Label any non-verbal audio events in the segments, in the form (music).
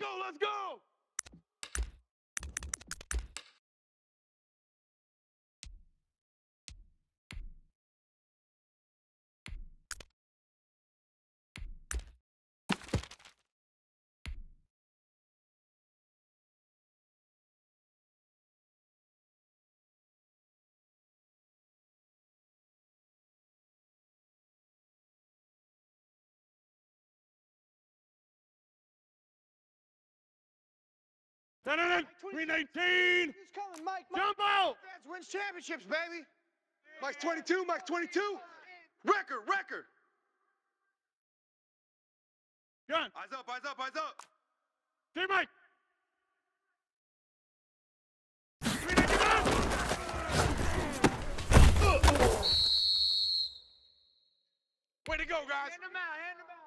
go, let's go. Ten, 319. Who's coming, Mike? Mike. Jump out. Defense wins championships, baby. Mike's 22, Mike's 22. Record, record. Gun. Eyes up, eyes up, eyes up. Team Mike. 399. Way to go, guys. Hand him out, hand him out.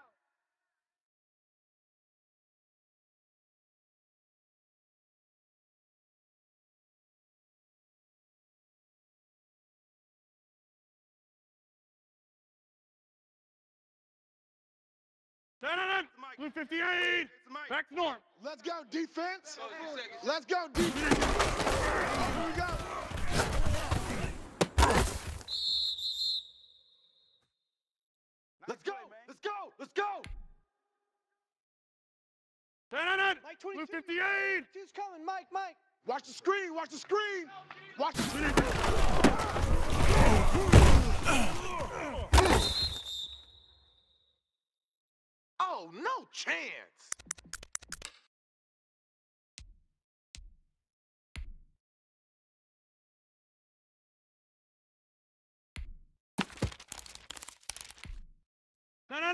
Ten, Mike. Blue 58. Back to norm. Let's go, defense. Let's go, defense. Here we go. Let's go. Let's go. Let's go. Mike Blue 22. 58. Who's coming, Mike? Mike. Watch the screen. Watch the screen. Watch the screen. Oh, no chance.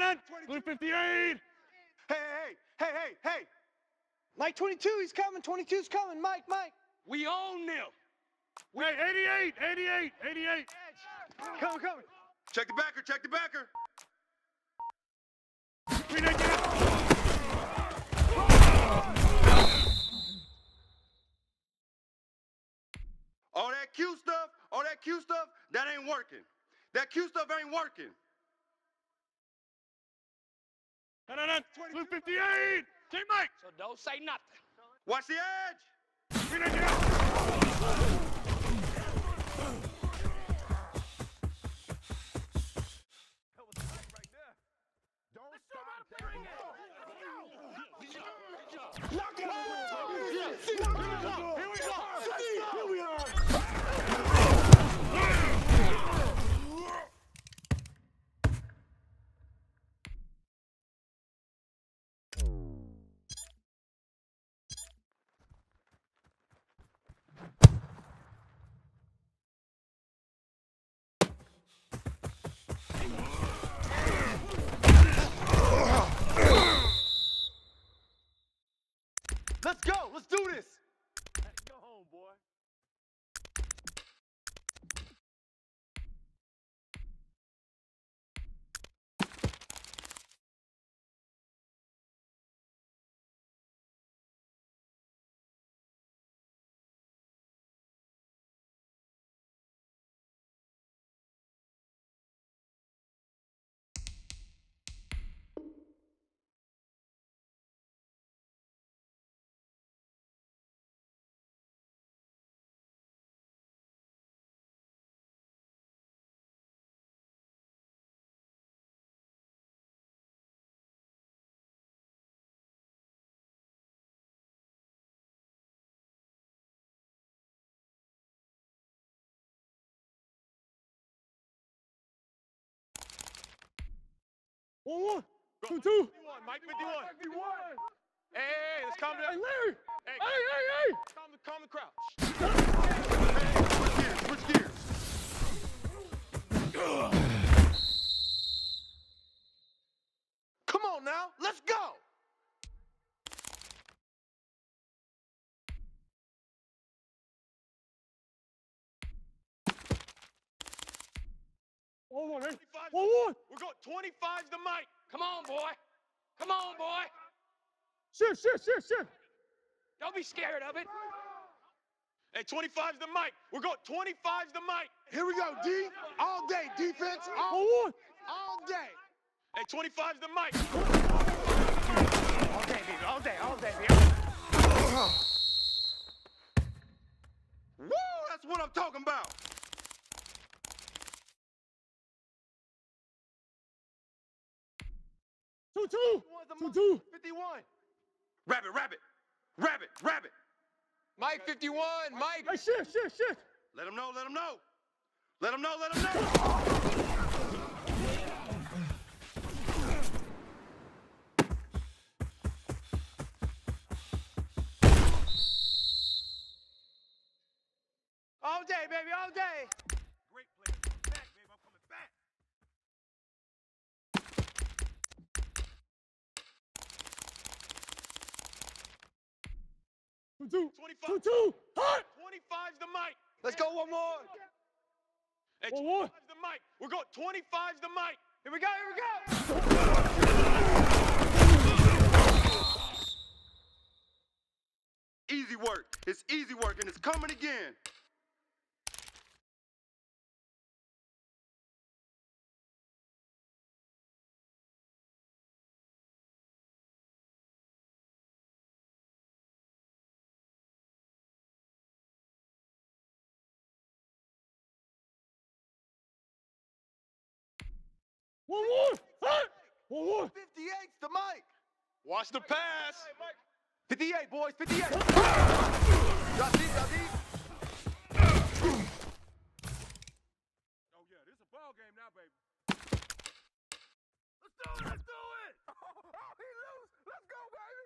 Ten, Blue 58. Hey, hey, hey, hey, hey. Mike 22, he's coming. 22's coming. Mike, Mike. We own them. Wait, 88, 88, 88. Coming, coming. Check the backer. Check the backer. 399. All that Q stuff, all that Q stuff, that ain't working. That Q stuff ain't working. Ten, Blue 58. Team Mike. So don't say nothing. Watch the edge. 399. Let's One, one, two, two. Mike 51. Mike Hey, hey, hey, let's calm down. Hey. Larry. Hey, Hey, hey, hey. calm calm the crowd. hey, switch gears, Switch gears. Come on now. Let's go. One, one, hey. 25. One, one. We're going 25's the mic. Come on, boy. Come on, boy. Shit, shit, shit, shit. Don't be scared of it. Hey, 25's the mic. We're going 25's the mic. Here we go, D. All day. Defense. All, One, one. all day. Hey, 25's the mic. Okay, dude. all day, all day, Woo! That's what I'm talking about. Two, two. Two, two. 51. Rabbit, rabbit, rabbit, rabbit. Mike 51, Mike. Hey, shift, shift, shift. Let him know, let him know. Let him know, let him know. All day, baby, all day. Great play. I'm back, babe. I'm coming back. Two, two. 25. Two, two. Hot. 25's the mic. Let's go one more. Hey, One more. 25's the mic. We're going 25's the mic. Here we go, here we go. Easy work. It's easy work, and it's coming again. One more. Hot. One more. 58's the mic. Watch the pass. 58, boys, 58. Y'all deep, y'all deep. Oh, yeah, this is a ball game now, baby. Let's do it. Let's do it. Oh, he loose. Let's go, baby.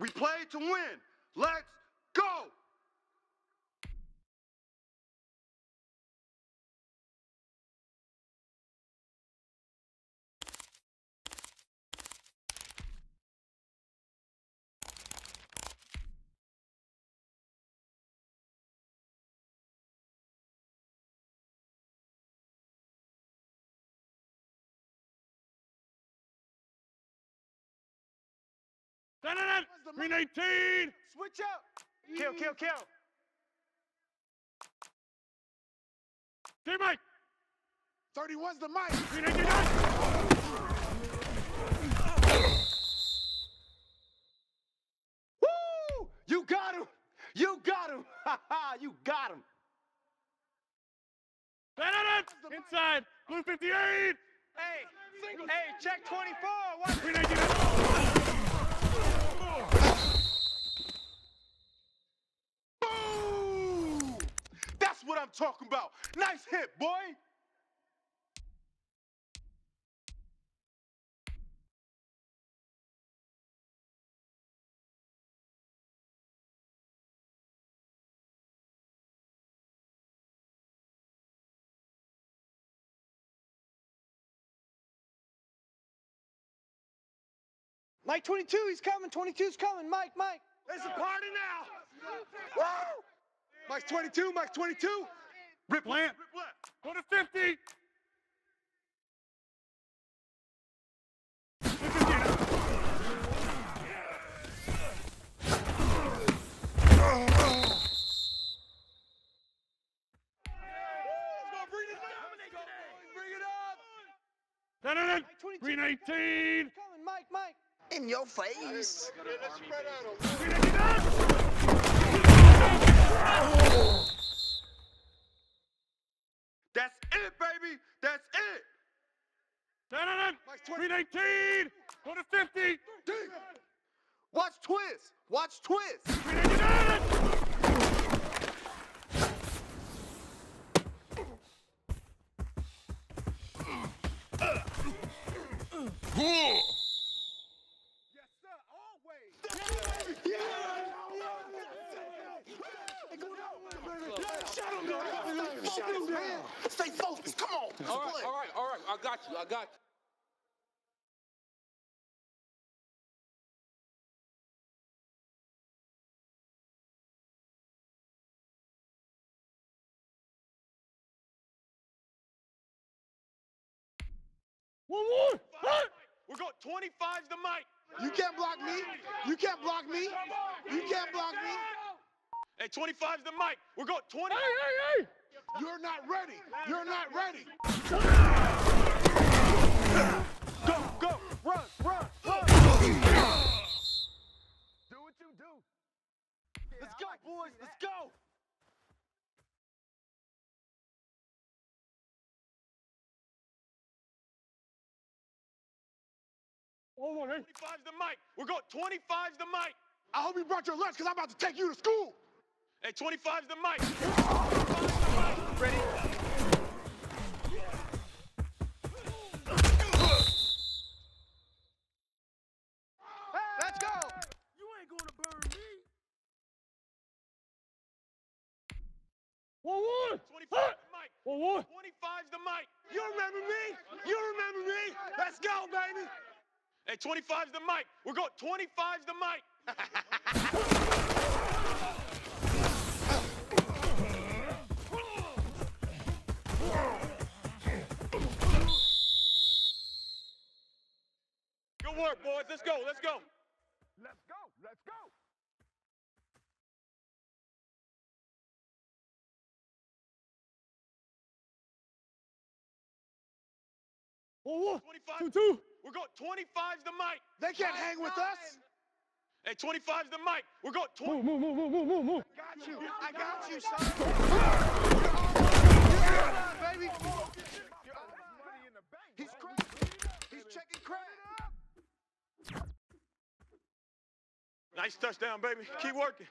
We play to win. Let's go. Dun, dun, dun. Green 18. Switch up. Kill, kill, kill. Mike. 31's the mic. Green 18. done. Woo! You got him. You got him. (laughs) Ha ha, you got him. Dun, dun, dun. Inside. Blue 58. Hey, hey, check 24. Watch. Green 18. Boom! That's what I'm talking about. Nice hit, boy. Mike 22, he's coming. 22's coming. Mike, Mike. There's a party now. Woo! Mike's 22, Mike 22. Rip Plant. left, rip left. Go to 50. Bring it up. Dun, dun, dun. Mike 22. Green 18. Coming, Mike, Mike. In your face. Green 18. done. That's it, baby. That's it. Dun, dun, dun. Green 18. Go to 50. Watch twist. Watch twist. Green 18. all right, all right, all right. I got you. I got you. One more. Huh? We got 25 to Mike. You can't block me. You can't block me. You can't block me. Hey, 25's the mic. We're going 20. Hey, hey, hey! You're not ready. You're not ready. Go, go, run, run, run. Do what you do. Let's go, boys. Let's go. Hold on, eh? hey. 25's the mic. We're going 25's the mic. I hope you brought your lunch because I'm about to take you to school. Hey, 25's the mic. Let's go. You ain't gonna burn me. One one. 25's Hut. the mic. One one. 25's the mic. You remember me? You remember me? Let's go, baby. Hey, 25's the mic. We're going 25's the mic. Work, boys. Let's go. Let's go. Let's go. Let's go. One one. 25. Two two. We're going 25's the mic. They can't hang with us. Hey, 25's the mic. We're going 20. Move move move move move move. Got you. I got you, son. baby. He's crazy. He's checking credit. Nice touchdown, baby. Keep working.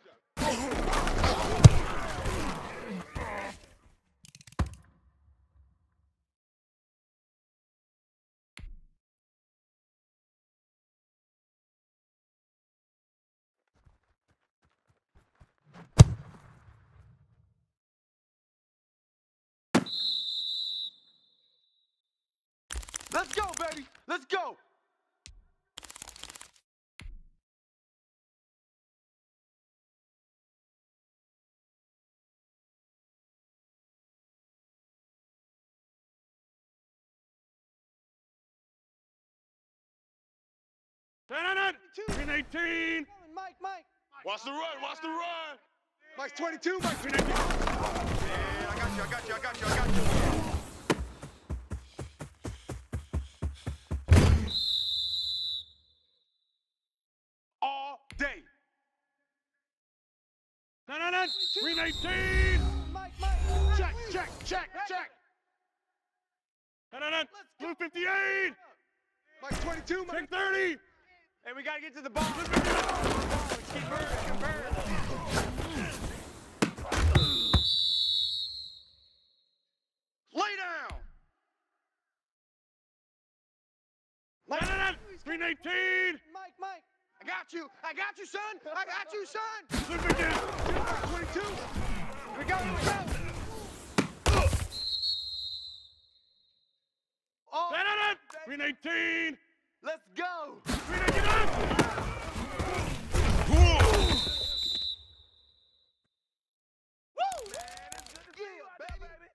Let's go, baby. Let's go. Ten on. Green eighteen. Mike, Mike. Watch the run. Watch the run. Mike's 22. Mike's 22. Yeah, I got you, I got you, I got you, I got you. All day. Ten on it. Green eighteen. Mike, Mike. Check, check, check, check. Ten on it. Blue fifty-eight. Mike's 22. Mike. Thirty. Hey, we gotta get to the bomb. Keep burning. Lay down. Lay down. 318. Mike, Mike. I got you. I got you, son. I got you, son. Slip 22. We got him. we. Oh. 318 let's go. Green eighteen. Woo! Yeah, baby.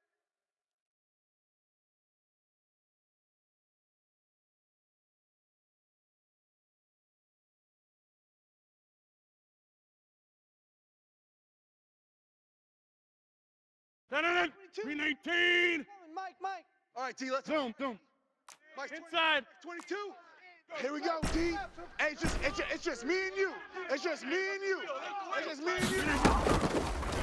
Ten on it. Green eighteen. Mike, Mike. All right, T, let's Zoom zoom. Mike's Inside. 22. Here we go, T. Hey, it's just, it's just, it's just me and you. It's just me and you. It's just me and you.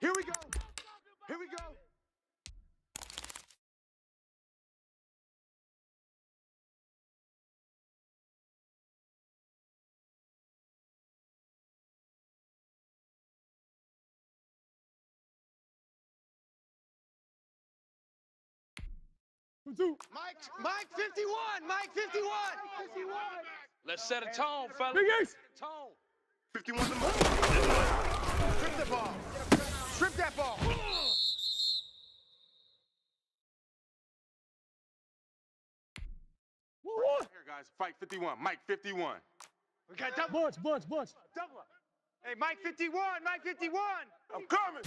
Here we go. Here we go. Two. Mike, Mike 51, Mike 51. Let's set a tone, fellas. Big East. Tone. 51 the ball. Trip the ball. Strip that ball. One, one. Here, guys, fight 51. Mike 51. We got double, Bunch, bunch, bunch. double. up. Hey, Mike 51, Mike 51. I'm coming.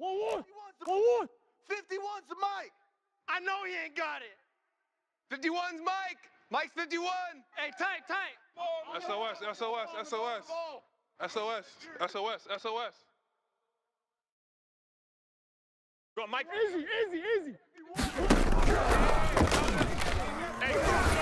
One, one. One, one. 51's the Mike. I know he ain't got it. 51's Mike. Mike's 51. Hey, tight, tight. SOS, SOS, SOS. SOS, SOS, SOS. Go, Mike. Easy, easy, easy. Hey,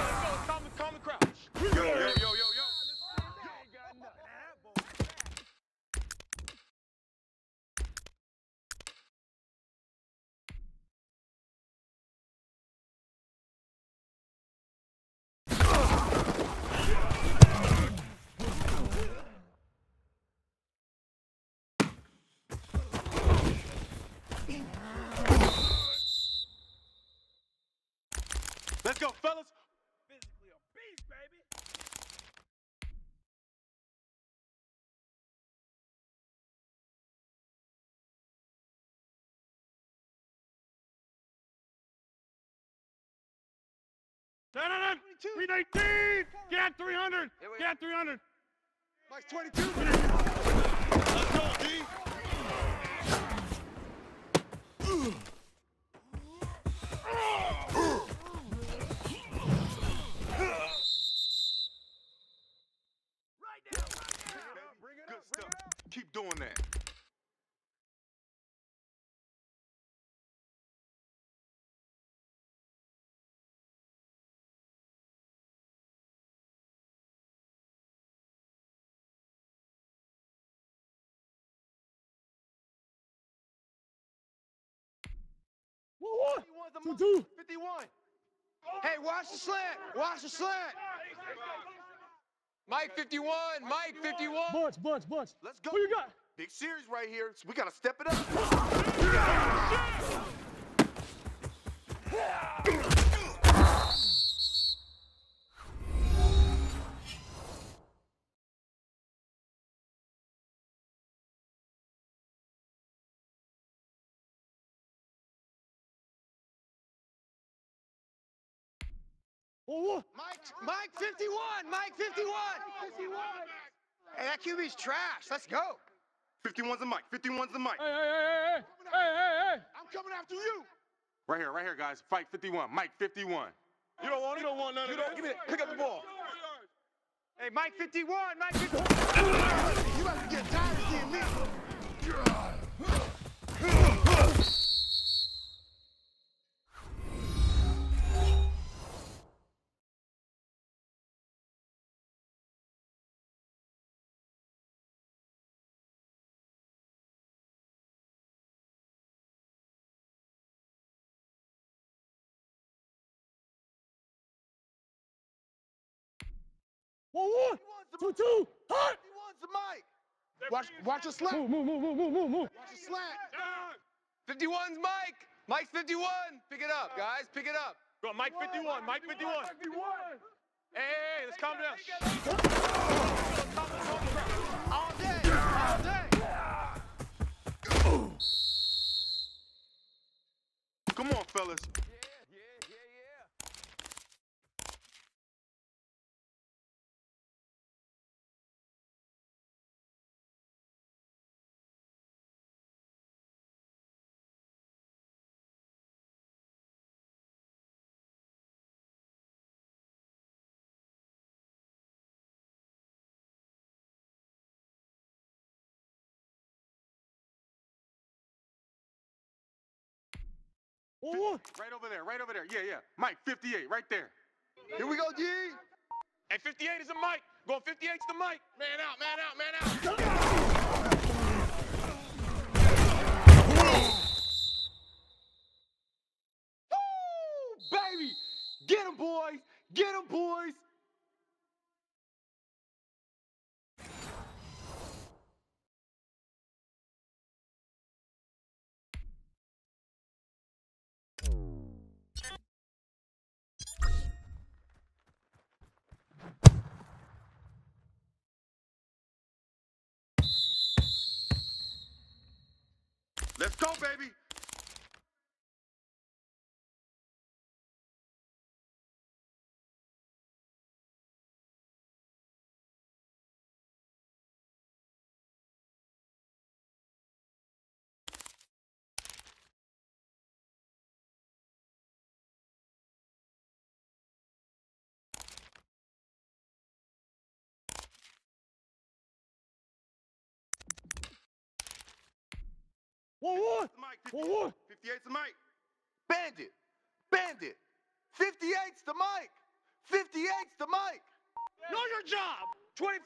Let's go, fellas. Physically a beast, baby. Three nineteen. Get 300. Get 300. Mike's 22. Let's go, D. one. Two, two. 51. Hey, watch the slant. Watch the slant. Mike 51. Mike 51. Bunch, bunch, bunch. Let's go. Who you got? Big series right here. So we got to step it up. One, one. Mike, Mike 51. Mike 51. Hey, that QB's trash. Let's go. 51's the Mike. 51's the Mike. Hey, hey, hey, hey, hey, hey, hey. I'm coming after you. Right here, right here, guys. Fight 51. Mike 51. You don't want it? You don't want none You of don't that. give me that. Pick up the ball. Hey, Mike 51. Mike 51. You about to get tired of seeing me. One, one. Two, two. Hot. 51's the Mike. Watch, watch the slant. Move, move, move, move, move, move, move. Watch the slant. 51's Mike. Mike's 51. Pick it up, guys. Pick it up. Go, Mike 51. Mike 51. Hey, hey, hey, let's calm down. All day. All day. Come on, fellas. Oh. Right over there, right over there. Yeah, yeah. Mike, 58, right there. Here we go, G. Hey, 58 is a mic. Going to the mic. Man out, man out, man out. Woo, baby. Get him, boys. Get him, boys. Go, baby! One. Mike, One, one. 58's the Mike. Bandit. Bandit. 58's the mic. 58's the mic. Know your job. 25.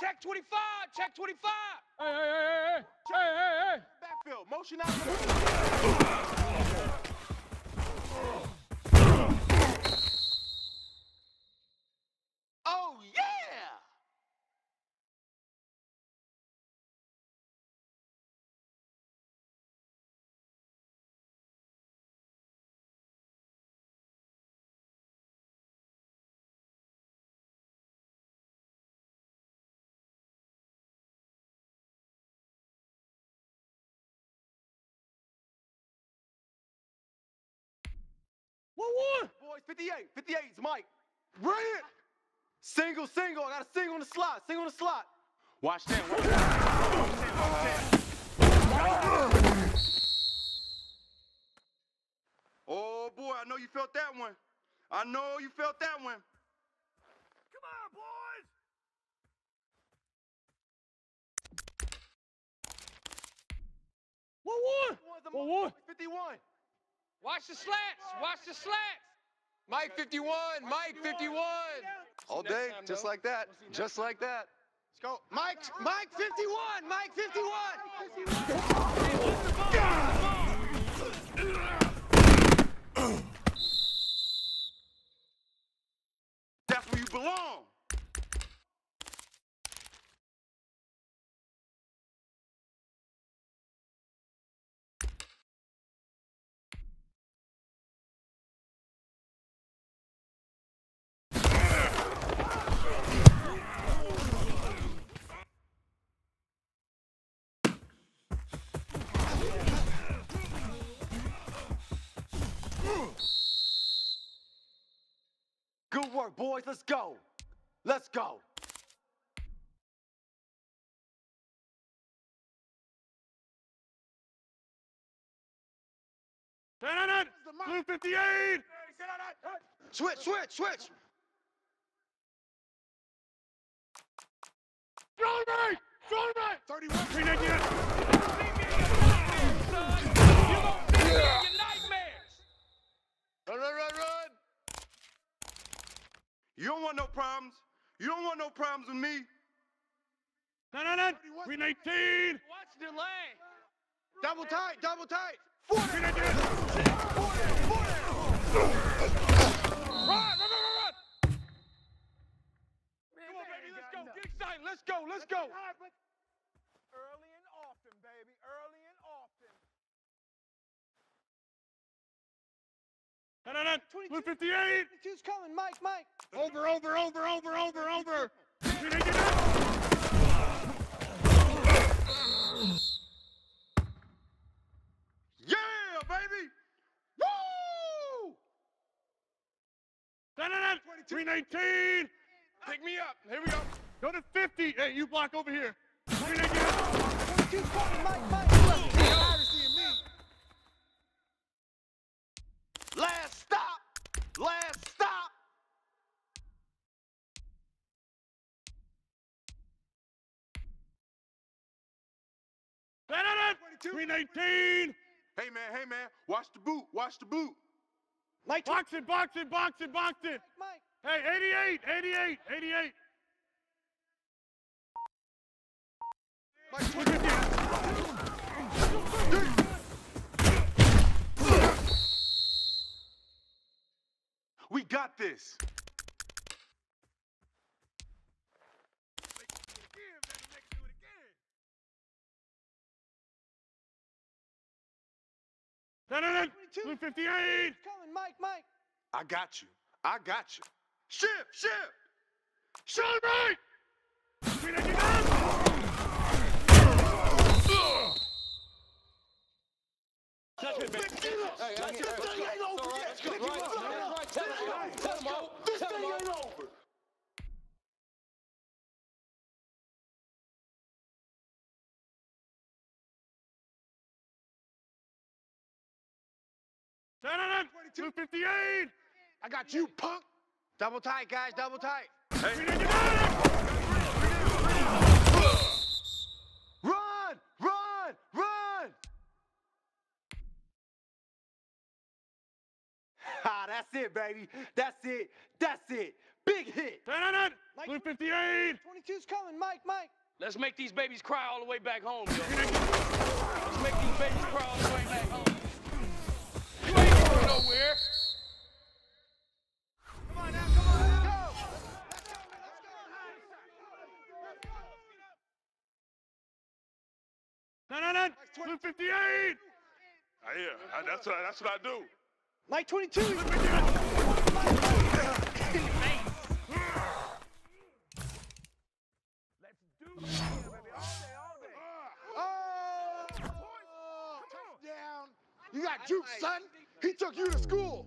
Check 25. Check 25. Hey, hey, hey, hey, hey. Hey, hey, hey. Backfield, motion out. (laughs) One, one. Boys, 58. 58's Mike. Bring it! Single, single. I got a single on the slot. Single on the slot. Watch that. Watch that. Oh boy, I know you felt that one. I know you felt that one. Come on, boys. One, one. One, one. 51. Watch the slant. Watch the slant. Mike 51. Mike 51. All day, just like that. Just like that. Let's go. Mike, Mike 51, Mike 51. That's where you belong. Work, boys. Let's go. Let's go. Ten on it. Blue 58. Switch, switch, switch. Strong right. Strong right. 31. Three nineteen. Run, run, run, run. You don't want no problems. You don't want no problems with me. Ten on it. Three nineteen. Watch the lane. Double tight, double tight. Three nineteen. Run, run, run, run, run. Come on, baby. Let's go. Get excited. Let's go. Let's go. Early and often, baby. Early and often. Ten on it. Blue 58. Coming, Mike, Mike. Over, over, over, over, over, over. Yeah, baby. Woo! Ten on it. Three nineteen. Pick me up. Here we go. Go to 50. Hey, you block over here. Three nineteen. Two's coming, Mike, Mike. 319. Hey man, hey man, watch the boot, watch the boot. Mike. Boxing, boxing, boxing, boxing. Mike. Hey, 88, 88, 88. Mike, We got this. Ten and Blue 58. Coming, Mike, Mike. I got you. I got you. Shift, shift. Sean right. 399. This thing ain't over Blue 58. I got you, punk. Double tight, guys. Double tight. 399. Run! Run! Run! (laughs) Ah, that's it, baby. That's it. That's it. Big hit. Ten Blue 58. 22's coming, Mike, Mike. Let's make these babies cry all the way back home, yo. Let's make these babies cry all the way back home. You ain't going nowhere. Ten and Blue 58. Ah, yeah, I- that's what, that's what I do. Mike 22. Oh! Touchdown! You got juke, son. He took you to school.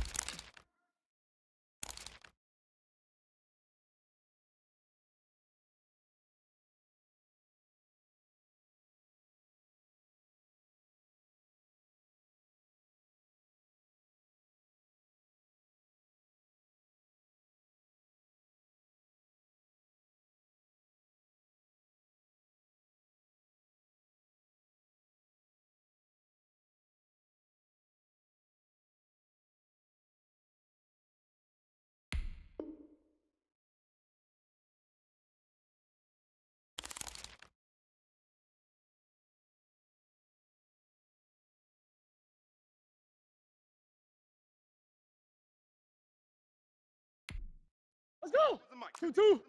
Let's go. The Mike. Two two.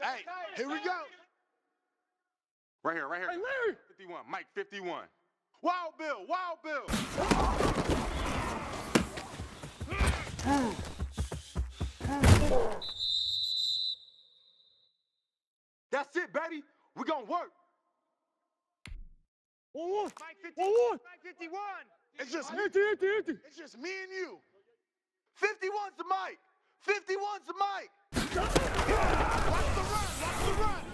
Hey, here we go. Right here, right here. Hey Larry. 51. Mike 51. Wild Bill, Wild Bill. That's it, baby. We gonna work. One one. Mike 50, One one. Mike 51. It's just me. Empty empty empty. It's just me and you. 51's the Mike. 51's the Mike. Watch the run. Watch the run.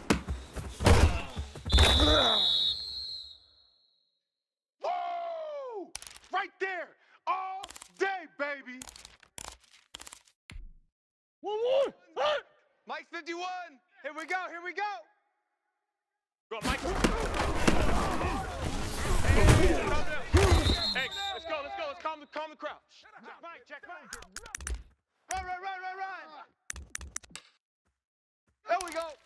Woo! Right there. All day, baby. One one. Hut. Mike's 51. Here we go. Here we go. Go, Mike. Hey, let's go, let's go. Let's calm the, calm the crowd. Check Mike. Check Mike. Run, run, run, run, run. There we go. Hey. Eh?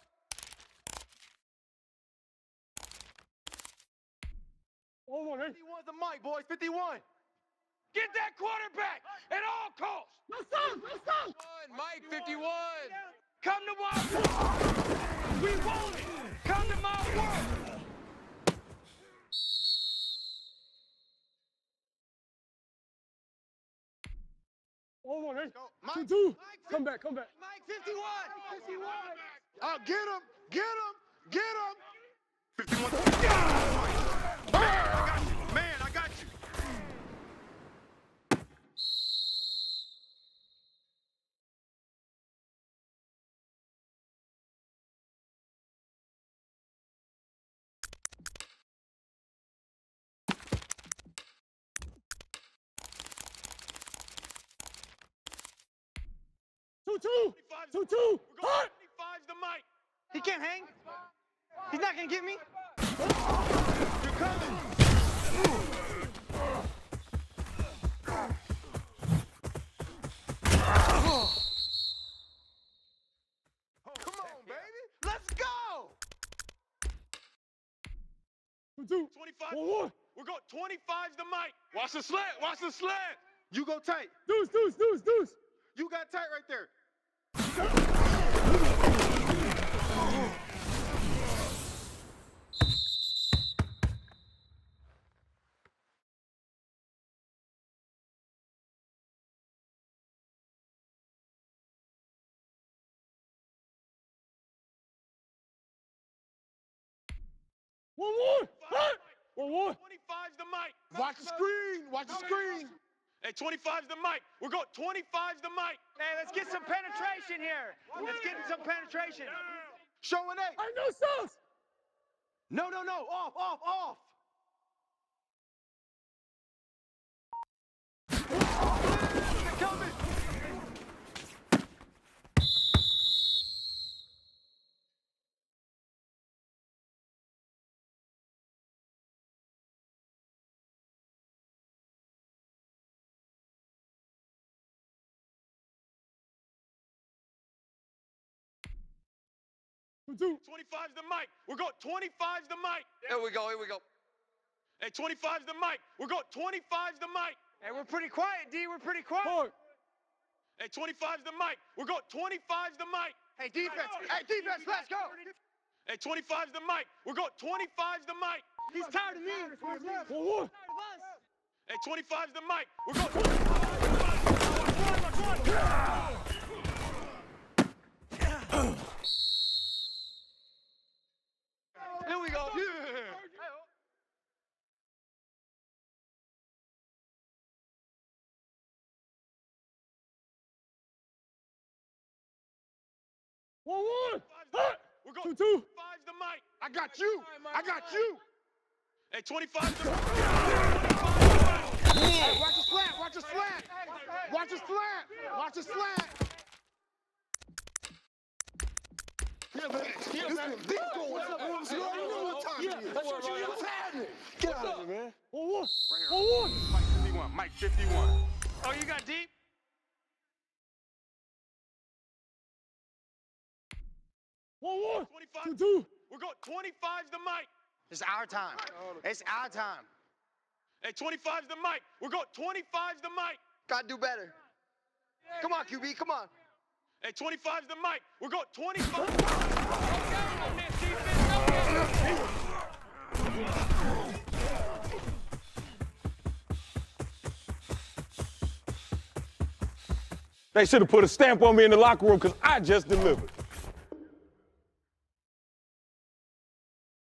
51's the Mike, boys. 51. Get that quarterback at all costs. No stop. One, Mike 51. Come to my world. We want it. Come to my world. One one. Hey. Mike, Two two. Mike, Come back. Come back. Mike 51. Mike, 51. Uh, get him. Get him. Get him. 51. Man, I got you. Man, I got you. Two, two. Two, two. Hot. 25's the Mike. He can't hang. He's not gonna get me. You're coming. Come on, baby. Let's go. Two, two. 25. One, one. We're going 25's the Mike. Watch the slant. Watch the slant. You go tight. Deuce, deuce, deuce, deuce. You got tight right there. One, one. Hot. One, one. 25's the Mike. Watch the screen. Watch the screen. Hey, 25's the Mike. We're going 25's the Mike. Hey, let's get some penetration here. Let's get some penetration. Showing eight. I know sauce. No, no, no. Off, off, off. 25's the Mike. We're going 25's the Mike. Here we go. Here we go. Hey, 25's the Mike. We're going 25's the Mike. Hey, we're pretty quiet, D. We're pretty quiet. Hard. Hey, 25's the Mike. We're going 25's the Mike. Hey, defense. Hey, defense. Let's go. Hey, 25's the Mike. We're going 25's the Mike. He's tired of me. One, one. Hey, 25's the Mike. We're going. Here we go. One, one. Hot. We're Two, going. two. 25's the Mike. I got you. I got you. Hey, 25's the Hey, watch the slant. Watch the slant. Watch the slant. Watch the slant. Yeah, man. Yeah, man. Big going. What's up, man? You already know what time it is. That's what you What's happening? Get out of here, man. One, one. One, one. Mike 51. Mike 51. Oh, you got deep? One, one. 25. Two, two. We're going 25's the Mike. It's our time. It's our time. Hey, 25's the Mike. We're going 25's the Mike. Gotta do better. Come on, QB. Come on. Hey, 25's the mic. We're going 25. They should have put a stamp on me in the locker room because I just delivered.